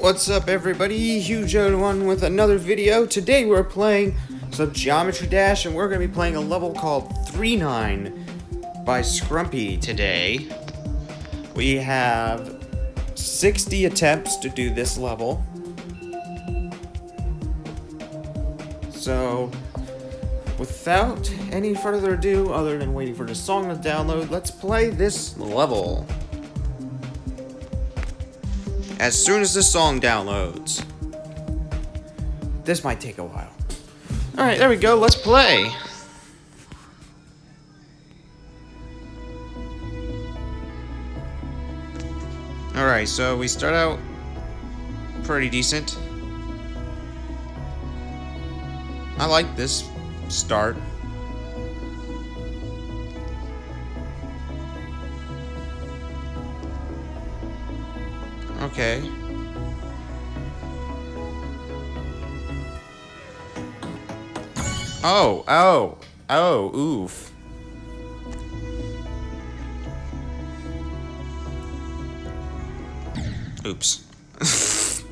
What's up everybody, Huge01 with another video. Today we're playing some Geometry Dash and we're going to be playing a level called 3-9 by Scrumpy today. We have 60 attempts to do this level. So, without any further ado, other than waiting for the song to download, let's play this level as soon as the song downloads. This might take a while. Alright, there we go, let's play. Alright, so we start out pretty decent. I like this start. Okay. Oh, oh, oh, oof. Oops.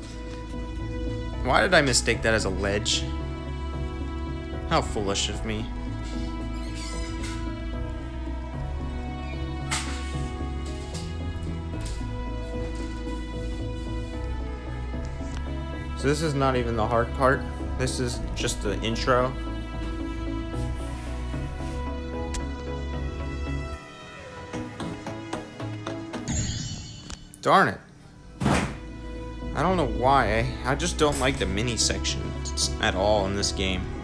Why did I mistake that as a ledge? How foolish of me. So this is not even the hard part. This is just the intro. Darn it. I don't know why. I just don't like the mini sections at all in this game.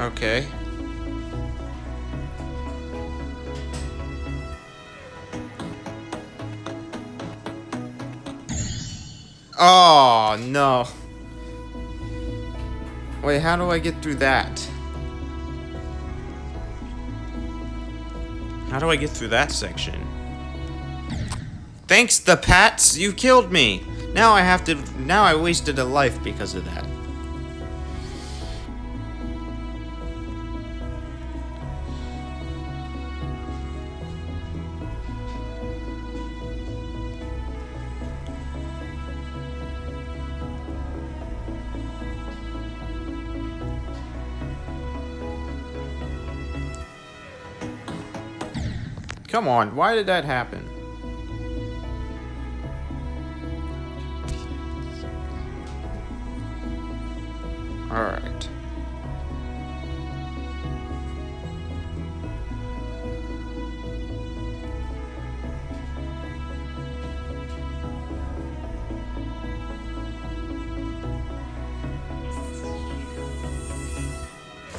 Okay. Oh, no. Wait, how do I get through that? How do I get through that section? Thanks, the Pats! You killed me! Now I have to- now I wasted a life because of that. Come on, why did that happen? Alright.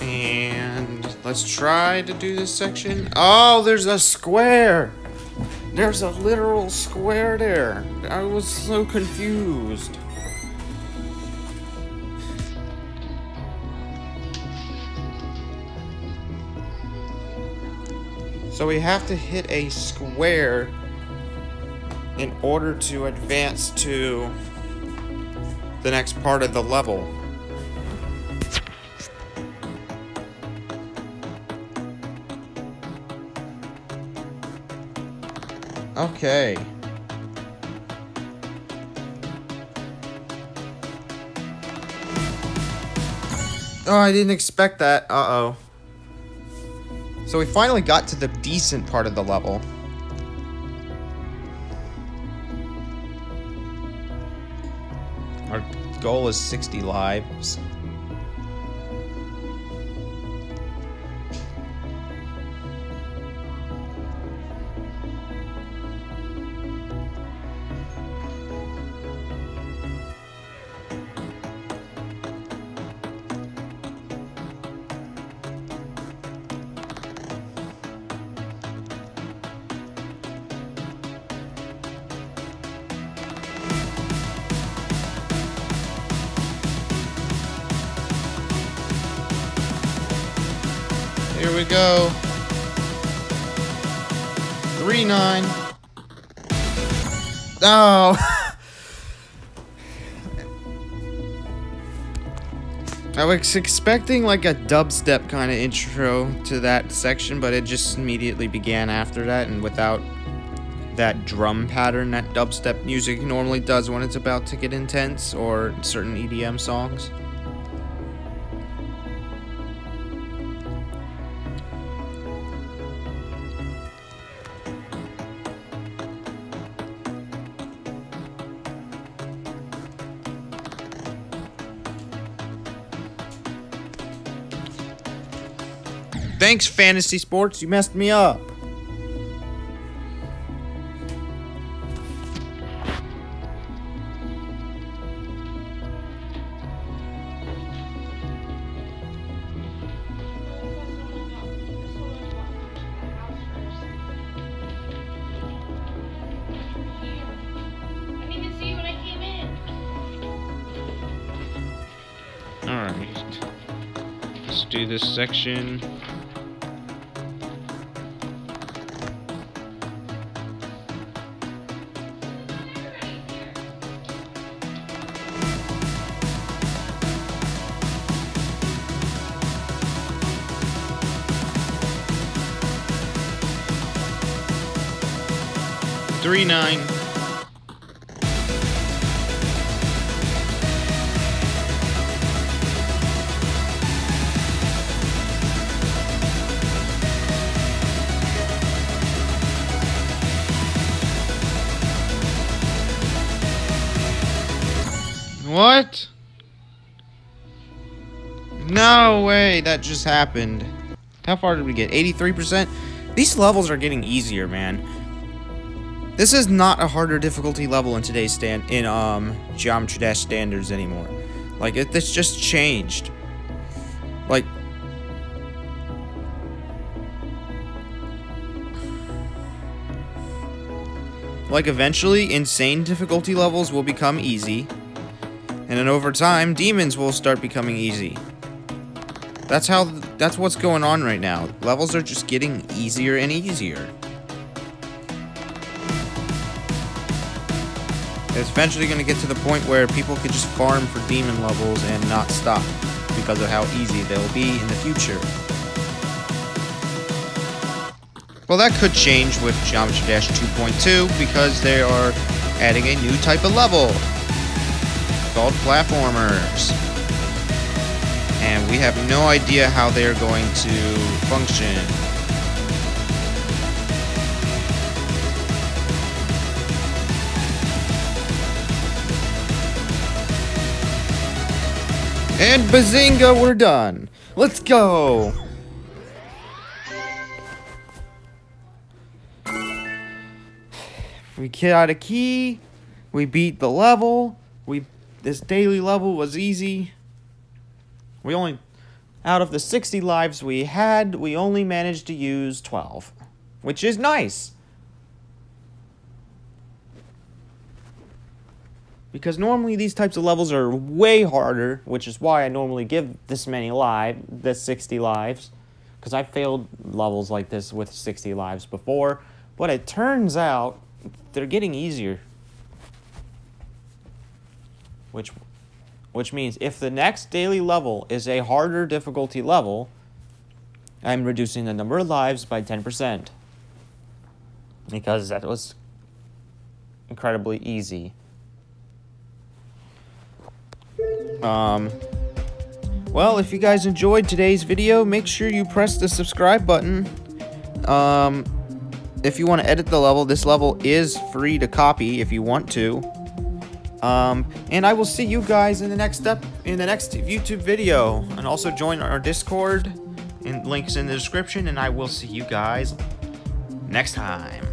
And let's try to do this section. Oh, there's a square. There's a literal square there. I was so confused. So we have to hit a square in order to advance to the next part of the level. Okay. Oh, I didn't expect that. Uh-oh. So we finally got to the decent part of the level. Our goal is 60 lives. Here we go. Three nine. Oh. I was expecting like a dubstep kind of intro to that section, but it just immediately began after that and without that drum pattern that dubstep music normally does when it's about to get intense or certain EDM songs. Thanks, Fantasy Sports. You messed me up. Alright. Let's do this section. Three nine. What? No way, that just happened. How far did we get? 83%? These levels are getting easier, man. This is not a harder difficulty level in today's stand in um Geometry Dash standards anymore. Like it this just changed. Like Like eventually insane difficulty levels will become easy. And then over time demons will start becoming easy. That's how that's what's going on right now. Levels are just getting easier and easier. It's eventually going to get to the point where people could just farm for demon levels and not stop because of how easy they'll be in the future. Well, that could change with Geometry Dash 2.2 because they are adding a new type of level called platformers. And we have no idea how they're going to function. And bazinga, we're done. Let's go. We got a key. We beat the level. We this daily level was easy. We only out of the 60 lives we had, we only managed to use 12, which is nice. Because normally these types of levels are way harder, which is why I normally give this many live, this 60 lives. Because I failed levels like this with 60 lives before. But it turns out they're getting easier. Which, which means if the next daily level is a harder difficulty level, I'm reducing the number of lives by 10%. Because that was incredibly easy. Um, well, if you guys enjoyed today's video, make sure you press the subscribe button. Um, if you want to edit the level, this level is free to copy if you want to. Um, and I will see you guys in the next step in the next YouTube video, and also join our Discord. And links in the description, and I will see you guys next time.